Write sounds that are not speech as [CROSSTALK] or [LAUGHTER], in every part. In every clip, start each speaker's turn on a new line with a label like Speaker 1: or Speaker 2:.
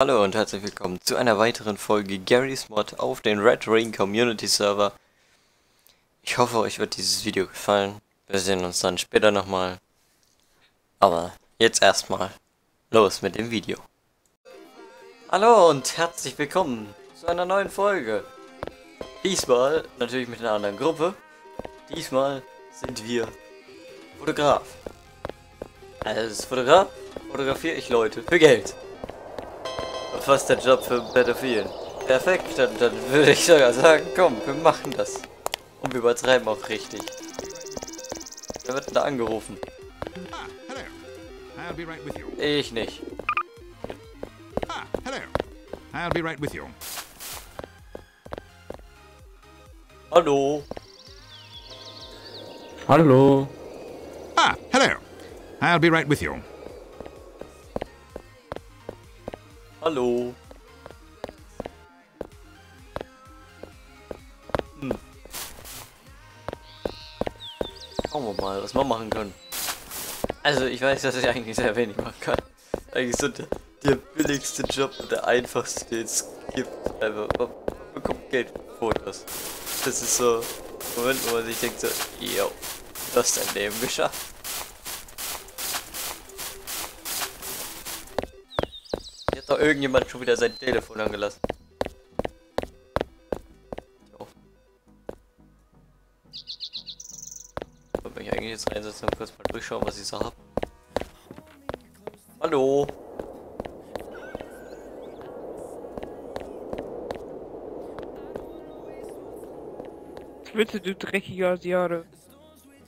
Speaker 1: Hallo und herzlich willkommen zu einer weiteren Folge Gary's Mod auf den Red Ring Community Server. Ich hoffe, euch wird dieses Video gefallen. Wir sehen uns dann später nochmal. Aber jetzt erstmal los mit dem Video. Hallo und herzlich willkommen zu einer neuen Folge. Diesmal natürlich mit einer anderen Gruppe. Diesmal sind wir Fotograf. Als Fotograf fotografiere ich Leute für Geld. Fast der Job für Battlefield. Perfekt, dann, dann würde ich sogar sagen, komm, wir machen das. Und wir übertreiben auch richtig. Wer wird denn da angerufen?
Speaker 2: Ah, hello. I'll be right with you.
Speaker 1: Ich nicht.
Speaker 2: Ah, hello. I'll be right with you.
Speaker 1: Hallo?
Speaker 3: Hallo.
Speaker 2: Ah, hello. I'll be right with you.
Speaker 1: Hallo? Hm. Schauen wir mal, was wir machen können. Also, ich weiß, dass ich eigentlich sehr wenig machen kann. Eigentlich so der, der billigste Job und der einfachste, den es gibt. Einfach, man bekommt Geld für Fotos. Das ist so ein Moment, wo man sich denkt so, yo, du hast dein Leben geschafft. Hat doch irgendjemand schon wieder sein Telefon angelassen. Ich wollte mich eigentlich jetzt reinsetzen und kurz mal durchschauen, was ich so hab. Hallo?
Speaker 4: Willst du, dreckiger Asiate?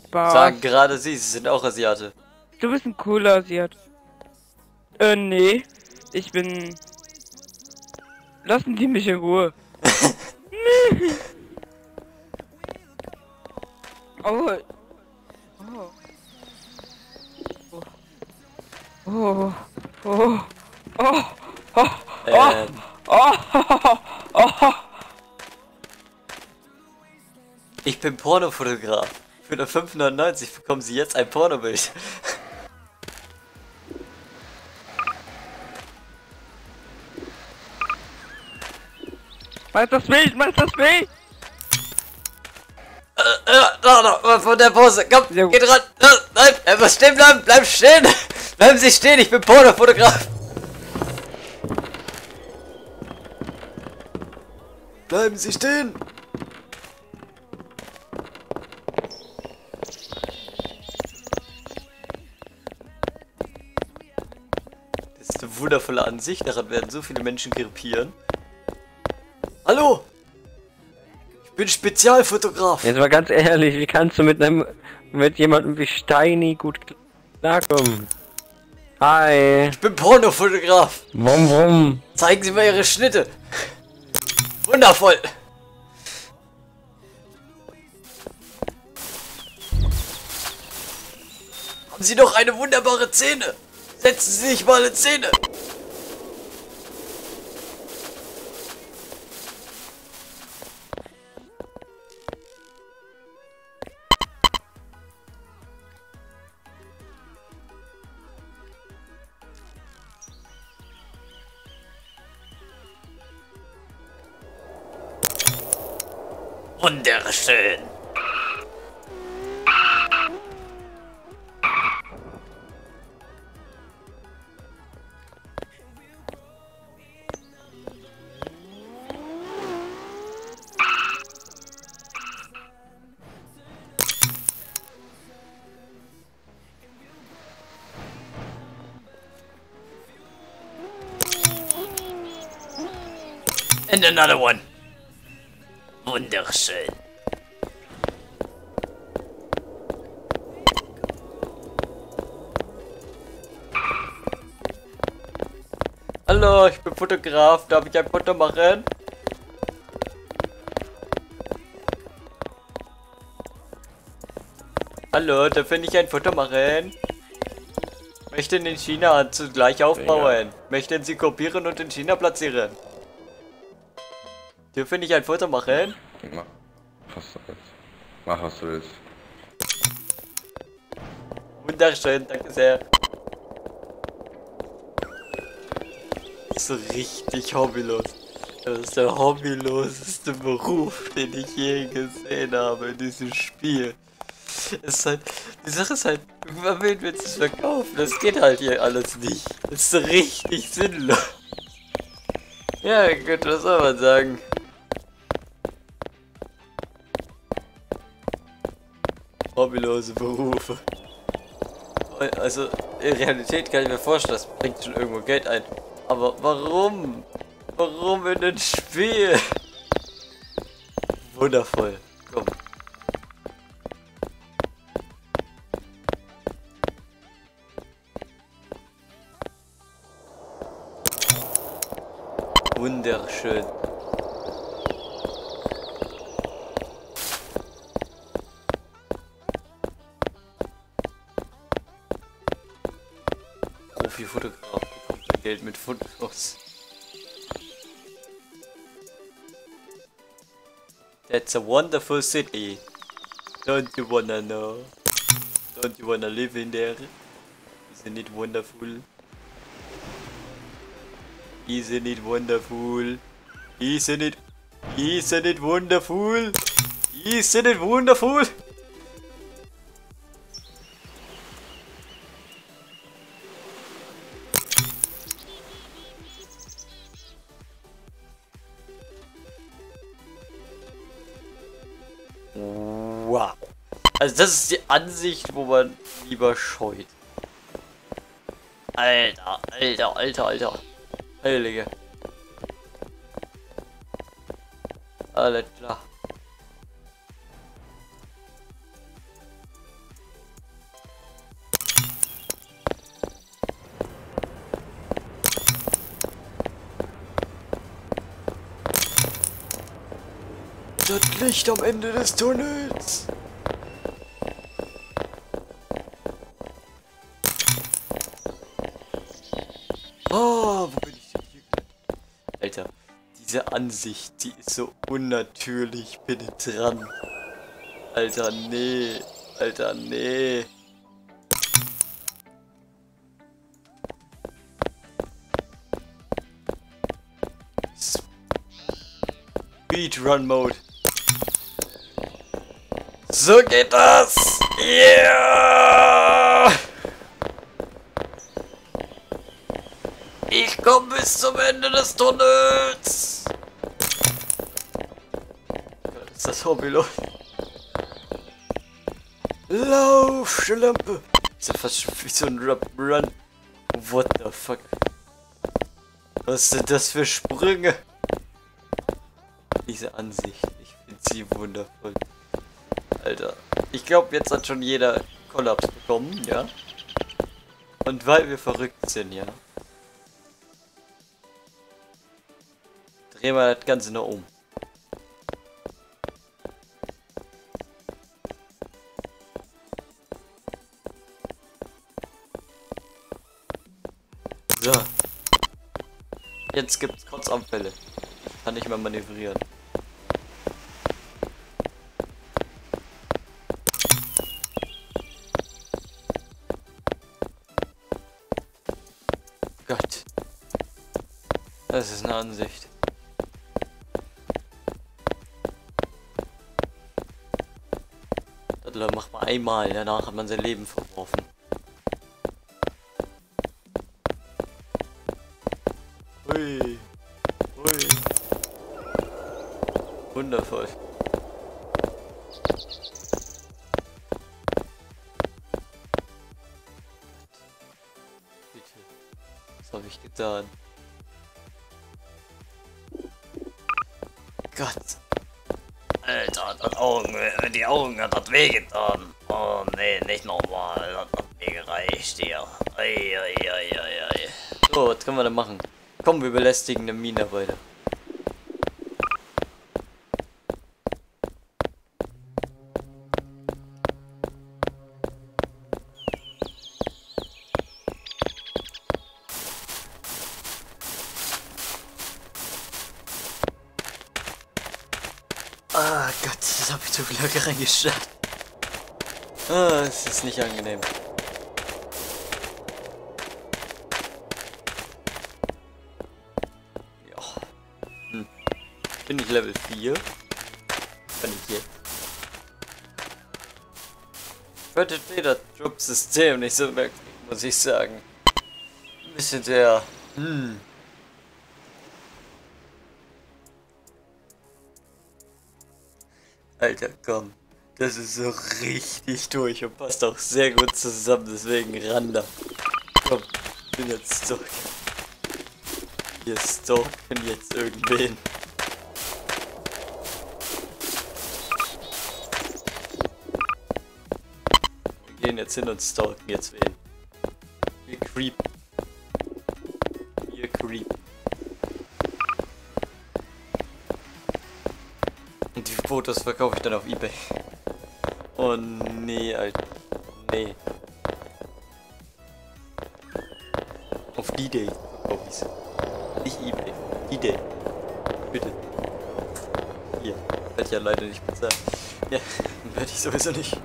Speaker 4: Spaß.
Speaker 1: Sagen gerade Sie, Sie sind auch Asiate.
Speaker 4: Du bist ein cooler Asiat. Äh, nee. Ich bin... Lassen die mich in Ruhe. [LAUGHS] oh. Oh. Oh. Oh. Oh. Oh.
Speaker 1: Ähm,
Speaker 4: Oh. Oh.
Speaker 1: ich bin Pornofotograf. Für eine 5,99 bekommen Sie jetzt ein Pornobild.
Speaker 4: Mach das Bild, mach das Bild!
Speaker 1: Ja, da, da, von der Pose. Komm,
Speaker 4: gut.
Speaker 1: geht ran. Ja, Nein, einfach stehen bleiben. Bleib stehen. [LAUGHS] Bleiben Sie stehen, ich bin Pornofotograf. Bleiben Sie stehen. Das ist eine wundervolle Ansicht. Daran werden so viele Menschen krepieren. Hallo. Ich bin Spezialfotograf.
Speaker 3: Jetzt mal ganz ehrlich, wie kannst du mit einem mit jemandem wie Steini gut klarkommen? Hi.
Speaker 1: Ich bin Pornofotograf.
Speaker 3: Wum wum.
Speaker 1: Zeigen Sie mir Ihre Schnitte. Wundervoll. Haben Sie doch eine wunderbare Szene. Setzen Sie sich mal in Szene. Wunderschön. And another one. Wunderschön. Hallo, ich bin Fotograf. Darf ich ein Foto machen? Hallo, darf ich ein Foto machen? Möchten in China zugleich aufbauen. Möchten Sie kopieren und in China platzieren? Dürfen ich ein Foto machen?
Speaker 5: Mach, was du willst. Mach, was du willst.
Speaker 1: Wunderschön, danke sehr. so richtig hobbylos. Das ist der hobbyloseste Beruf, den ich je gesehen habe in diesem Spiel. Es ist halt, die Sache ist halt, wen willst du es verkaufen? Das geht halt hier alles nicht. Das ist richtig sinnlos. Ja, gut, was soll man sagen? Hobbylose Berufe. Also, in Realität kann ich mir vorstellen, das bringt schon irgendwo Geld ein. Aber warum? Warum in ein Spiel? Wundervoll. Komm. Wunderschön. Sein Geld mit. That's a wonderful city. Don't you wanna know? Don't you wanna live in there? Isn't it wonderful? Isn't it wonderful? Isn't it? Isn't it wonderful? Isn't it wonderful? Also das ist die Ansicht, wo man lieber scheut. Alter, alter, alter, alter. Heilige. Alles klar. Das Licht am Ende des Tunnels. Diese Ansicht, die ist so unnatürlich penetrant. Alter, nee. Alter, nee. Speedrun Mode. So geht das! Yeah! Ich komme bis zum Ende des Tunnels! Ist das hobbylos? Lauf, Schlampe! Ist ja fast wie so ein Rap Run. What the fuck? Was sind das für Sprünge? Diese Ansicht, ich finde sie wundervoll. Alter, ich glaube, jetzt hat schon jeder Kollaps bekommen, ja? Und weil wir verrückt sind, ja? Drehen wir das Ganze noch um. Jetzt gibt's Kotzanfälle. Kann ich mal manövrieren. Gott. Das ist eine Ansicht. Das macht man einmal, danach hat man sein Leben verworfen. Wundervoll. Bitte. Was habe ich getan? Gott. Alter, das Augen, die Augen hat das wehgetan. Oh nee, nicht nochmal. Das hat mir gereicht hier. Ei, ei, ei, ei, ei. So, was können wir denn machen? Komm, wir belästigen den Minenarbeiter. Ah Kartoffellager reingestellt. Ah, es ist nicht angenehm. Ja. Hm. Bin ich Level 4? Bin ich hier. Fretted Leder Drop System nicht so merken, muss ich sagen. Ein bisschen sehr. Hm. Alter, komm. Das ist so richtig durch und passt auch sehr gut zusammen, deswegen ran da. Komm, bin jetzt zurück. Wir stalken jetzt irgendwen. Wir gehen jetzt hin und stalken jetzt wen. Wir creep. Fotos verkaufe ich dann auf Ebay. Oh nee, Alter. Nee. Auf D-Day ich's. Nicht Ebay. D-Day. Bitte. Hier. Werde ich ja leider nicht bezahlen. Ja, [LAUGHS] werde ich sowieso nicht.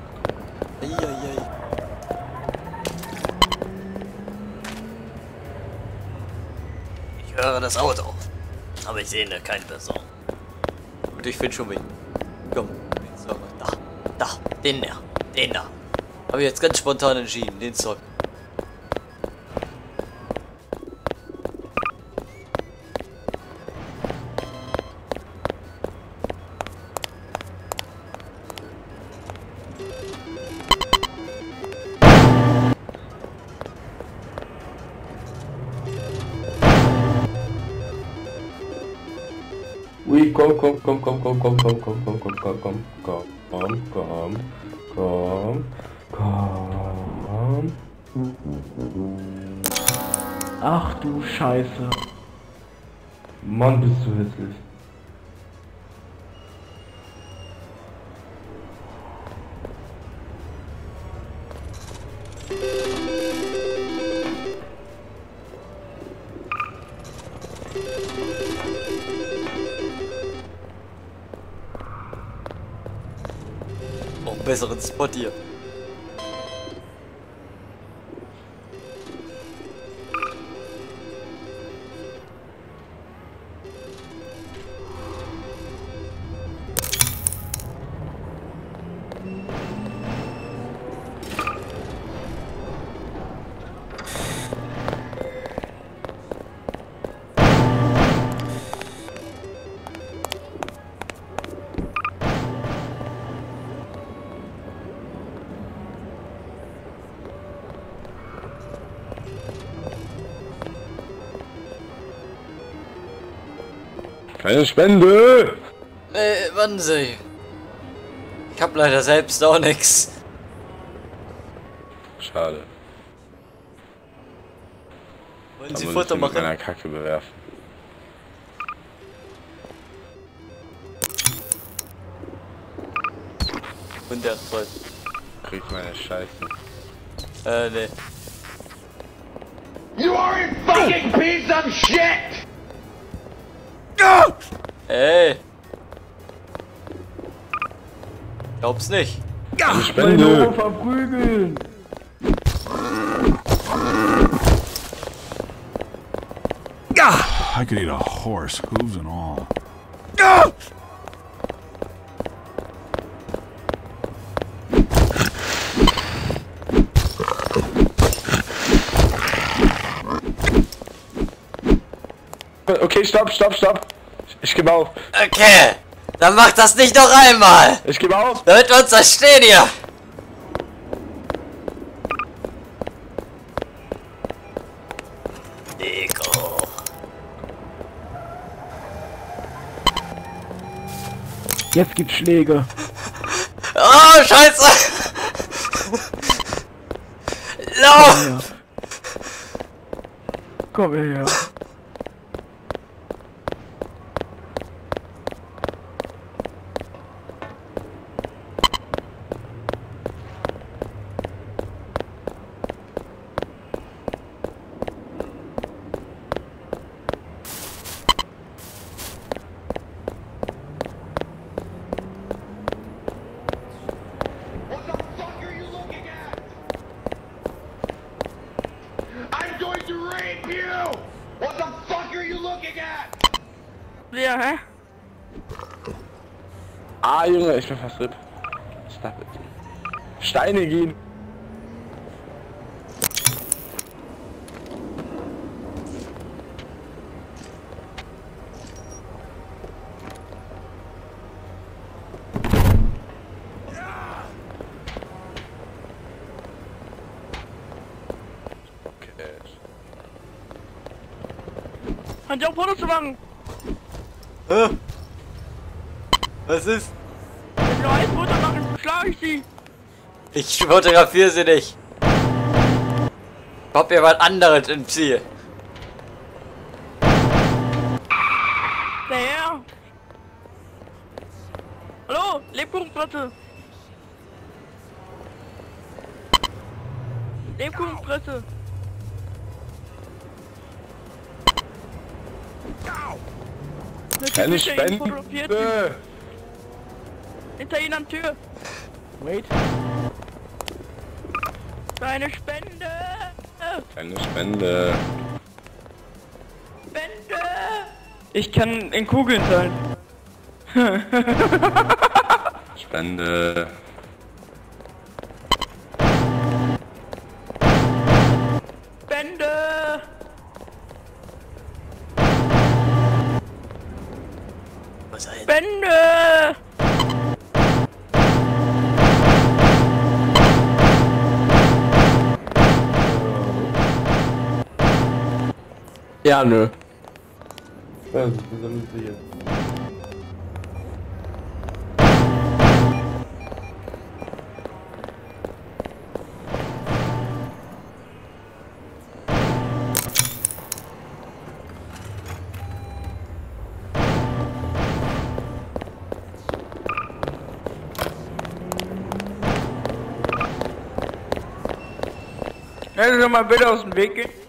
Speaker 1: Eieiei. Ich höre das Auto. Aber ich sehe keine Person. Gut, ich finde schon wen. Komm, den Server. Da, da, den da, den da. Habe ich jetzt ganz spontan entschieden, den Zock.
Speaker 5: Komm, komm, komm, komm, komm, komm, komm, komm, komm, komm. Ach du Scheiße. Mann, bist du hässlich.
Speaker 1: Besseren Spot hier.
Speaker 5: Keine Spende!
Speaker 1: Äh, warten Sie. Ich hab leider selbst auch nix.
Speaker 5: Schade.
Speaker 1: Wollen
Speaker 5: Da
Speaker 1: Sie
Speaker 5: muss
Speaker 1: Foto
Speaker 5: ich den mit
Speaker 1: machen?
Speaker 5: meiner Kacke bewerfen.
Speaker 1: Und der voll.
Speaker 5: Krieg meine Scheiße.
Speaker 1: Äh, nee.
Speaker 6: You are a fucking piece of shit!
Speaker 1: Ey! Glaub's nicht.
Speaker 5: Eine Spende!
Speaker 3: verprügeln!
Speaker 2: I could eat a horse, hooves and all.
Speaker 5: Okay, stopp, stopp, stopp! Ich gebe auf!
Speaker 1: Okay! Dann mach das nicht noch einmal!
Speaker 5: Ich gebe auf!
Speaker 1: Damit wir uns verstehen hier! Nico.
Speaker 3: Jetzt gibt's Schläge.
Speaker 1: Oh, scheiße! Lauf!
Speaker 3: Ja. Komm her.
Speaker 6: What the fuck are you looking at? I'm going to rape you! What the fuck are you looking at?
Speaker 4: Ja, hä?
Speaker 7: Ah, Junge, ich bin fast RIP. Stop it. Steine gehen.
Speaker 4: Ich auch Fotos zu machen?
Speaker 1: Hä? Was ist?
Speaker 4: Ein Foto machen, schlage ich sie.
Speaker 1: Ich fotografiere sie nicht. Hab jemand anderes im Ziel.
Speaker 4: Daher. Hallo, Lebkuchenpresse. Lebkuchenpresse. Eine
Speaker 7: Keine Spende.
Speaker 4: Hinter ihnen an Tür.
Speaker 7: Wait.
Speaker 4: Deine Spende.
Speaker 7: Keine Spende.
Speaker 4: Spende. Ich kann in Kugeln sein. [LAUGHS]
Speaker 7: Spende.
Speaker 4: Spende. Spende.
Speaker 3: Ja, nö.
Speaker 5: Das ist besonders sicher.
Speaker 4: Lass uns mal bitte aus dem Weg gehen.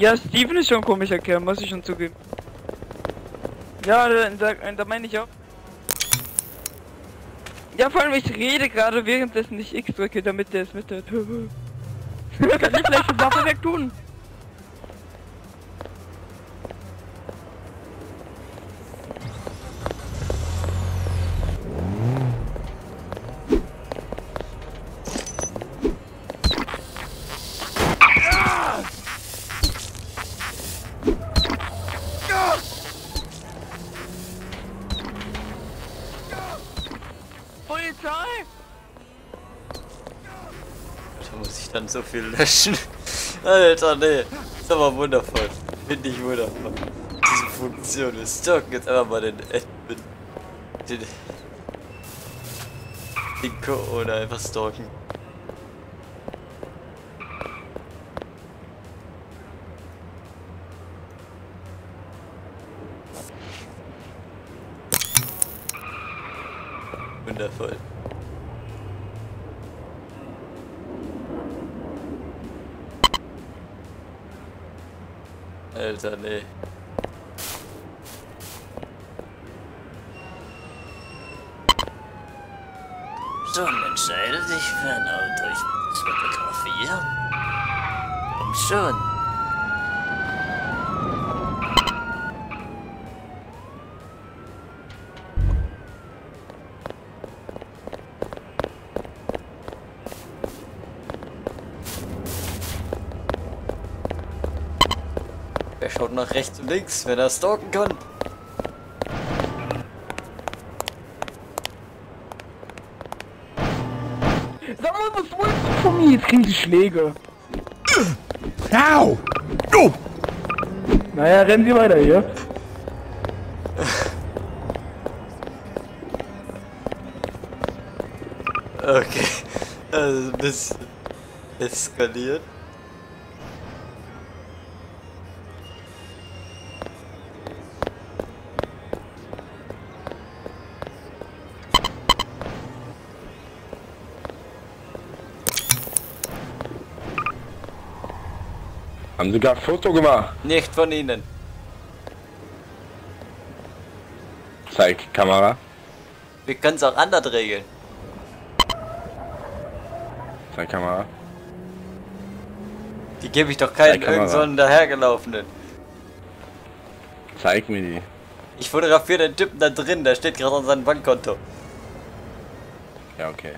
Speaker 4: Ja, Steven ist schon ein komischer Kerl, muss ich schon zugeben. Ja, da, da, meine ich auch. Ja, vor allem ich rede gerade währenddessen nicht X drücke, damit der es mithört. [LAUGHS] Kann ich vielleicht die Waffe wegtun?
Speaker 1: So viel löschen. [LAUGHS] Alter, nee. Ist aber wundervoll. Finde ich wundervoll. Diese Funktion. Wir stalken jetzt einfach mal den Admin. Den. Den Co oder einfach stalken. Alter, nee. Schon entscheidet sich für ein Auto. Ich fotografieren. Komm schon. Nach rechts und links, wenn er stalken kann?
Speaker 7: Sag mal, was wolltest du von mir? Jetzt kriegen sie Schläge.
Speaker 2: Ow! Oh!
Speaker 7: Naja, rennen Sie weiter hier.
Speaker 1: Okay. [LAUGHS] Also ein bisschen eskaliert.
Speaker 7: Haben Sie gerade Foto gemacht?
Speaker 1: Nicht von ihnen.
Speaker 7: Zeig, Kamera.
Speaker 1: Wir können es auch anders regeln.
Speaker 7: Zeig, Kamera.
Speaker 1: Die gebe ich doch keinen
Speaker 7: Zeig Kamera.
Speaker 1: irgend so einen dahergelaufenen.
Speaker 7: Zeig mir die.
Speaker 1: Ich fotografiere den Typen da drin, der steht gerade an seinem Bankkonto.
Speaker 7: Ja, okay.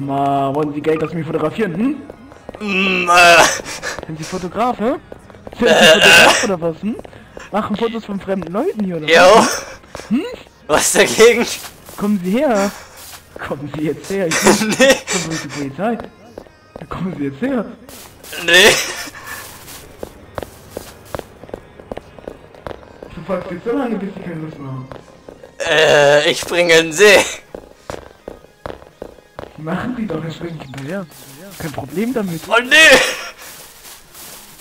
Speaker 8: Sag mal, wollen Sie Geld, dass Sie mich fotografieren, hm?
Speaker 1: Mm, äh,
Speaker 8: Sind Sie Fotograf, hä? Sind Sie Fotograf oder was, hm? Machen Fotos von fremden Leuten hier, oder was?
Speaker 1: yo. Was dagegen?
Speaker 8: Kommen Sie her! Kommen Sie jetzt her! Ich [LAUGHS] bin
Speaker 1: nee,
Speaker 8: Kommen Sie die Polizei! Kommen Sie jetzt her!
Speaker 1: nee.
Speaker 8: Ich verfolge Sie so lange, bis Sie keine Lust mehr haben.
Speaker 1: Äh, ich springe in den See.
Speaker 8: Machen Sie doch, Herr Schwenk, hinterher. Kein Problem damit.
Speaker 1: Oh nee.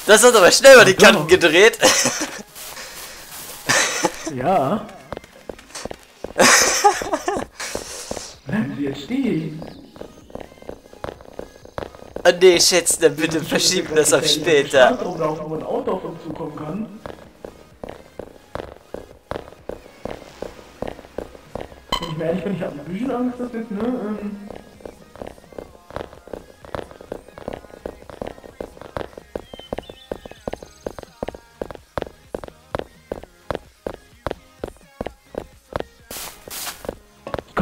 Speaker 1: Das hat aber schnell mal die. Kanten gedreht.
Speaker 8: Ja. Bleiben Sie jetzt stehen.
Speaker 1: Oh nee, Schätzchen, bitte verschieben das auf später.
Speaker 8: Rumlaufen, wo ein Auto auf uns zukommen kann. Bin ich mir ehrlich, wenn ich hab ein bisschen Angst, dass jetzt, ne, ähm,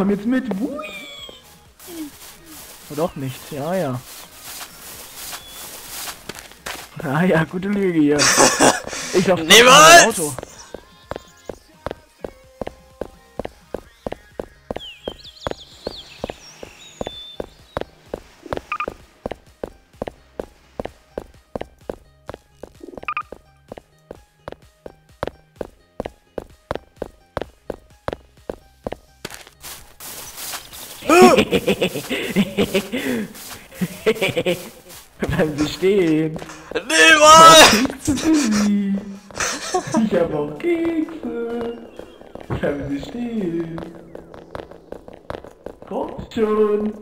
Speaker 8: komm jetzt mit. Wui. Oder doch nicht. Ja, ja. Ah ja, gute Lüge hier. [LAUGHS] Ich auf
Speaker 1: Niemals!
Speaker 8: Auto. [LAUGHS] Bleiben Sie stehen.
Speaker 1: Niemals!
Speaker 8: Ich habe auch Kekse. Bleiben Sie stehen. Kommt schon.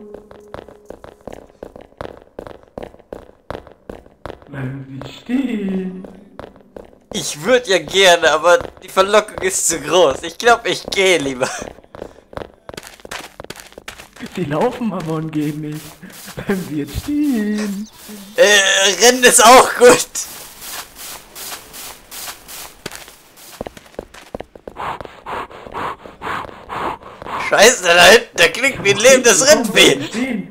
Speaker 8: Bleiben Sie stehen.
Speaker 1: Ich würde ja gerne, aber die Verlockung ist zu groß. Ich glaube, ich gehe lieber.
Speaker 8: Sie laufen aber und gehen nicht. Bleiben Sie jetzt stehen.
Speaker 1: Äh, Rennen ist auch gut. Scheiße, da hinten, der klingt wie ein lebendes
Speaker 8: Komm,
Speaker 1: Rindvieh.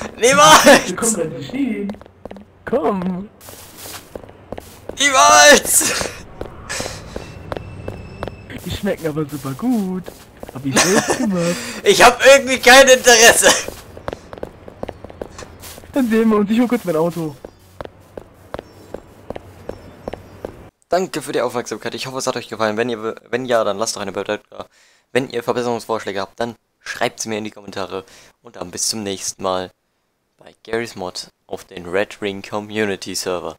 Speaker 8: Komm,
Speaker 1: Niemals!
Speaker 8: bleiben Sie stehen. Komm.
Speaker 1: Niemals!
Speaker 8: Die schmecken aber super gut. Hab ich selbst gemacht.
Speaker 1: Ich habe irgendwie kein Interesse.
Speaker 8: Dann sehen wir uns. Ich hol kurz mein Auto.
Speaker 1: Danke für die Aufmerksamkeit. Ich hoffe, es hat euch gefallen. Wenn ihr, wenn ja, dann lasst doch eine Bewertung da. Wenn ihr Verbesserungsvorschläge habt, dann schreibt sie mir in die Kommentare. Und dann bis zum nächsten Mal bei Gary's Mod auf den Red Ring Community Server.